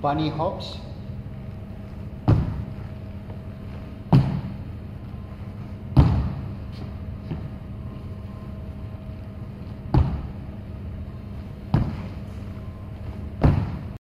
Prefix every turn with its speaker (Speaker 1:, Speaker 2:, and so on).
Speaker 1: bunny hops.